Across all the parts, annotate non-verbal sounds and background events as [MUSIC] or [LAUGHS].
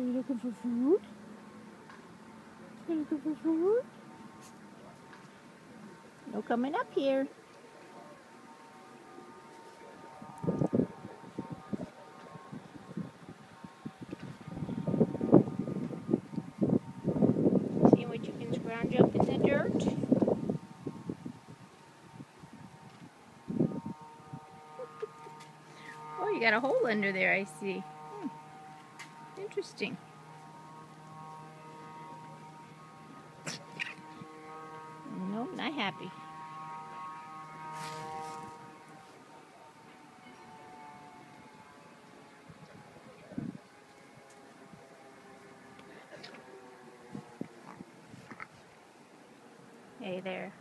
looking for food? You looking for food? No coming up here. See what you can scrounge up in the dirt? [LAUGHS] Oh, you got a hole under there, I see. Interesting. No, not happy. Hey there.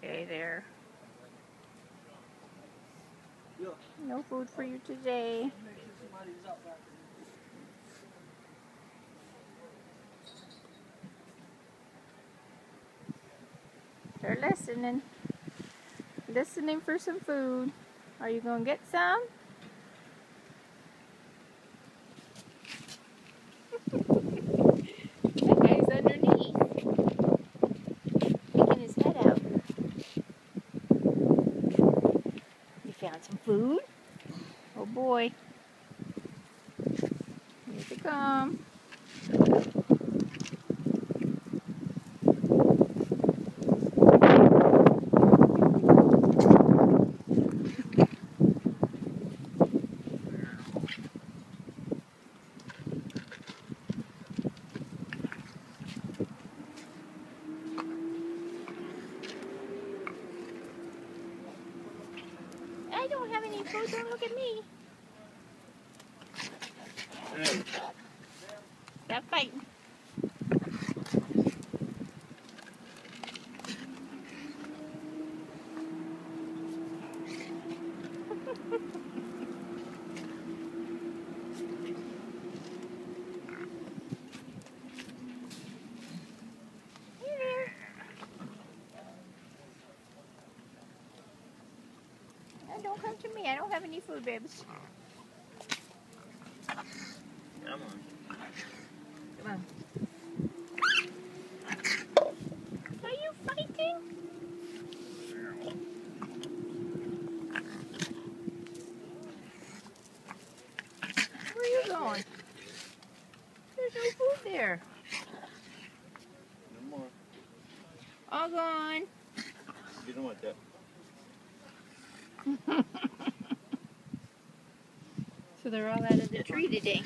Hey there. No food for you today. They're listening. Listening for some food. Are you going to get some? [LAUGHS] that guy's underneath. Sticking his head out. You found some food? Oh boy. Here they come. I don't have any food. Don't look at me. Stop fighting. Don't come to me. I don't have any food, babes. come on. Come on. Are you fighting? Where are you going? There's no food there. No more. All gone. You don't want that. [LAUGHS] so they're all out of the tree today.